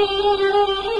よし!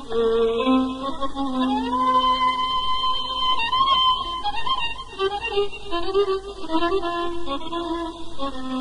Thank you.